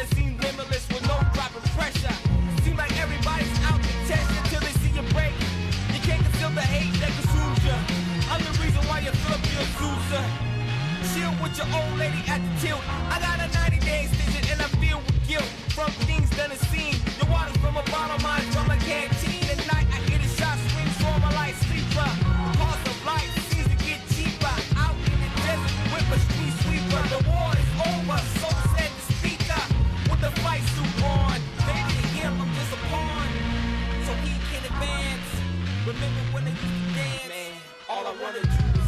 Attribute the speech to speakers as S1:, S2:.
S1: that seem limitless with no drop of pressure. Seem like everybody's out to test until they see you break. You can't conceal the hate that consumes you. I'm the reason why you feel up your loser. Chill with your old lady at the tilt. I got a 90 day extension I wanted you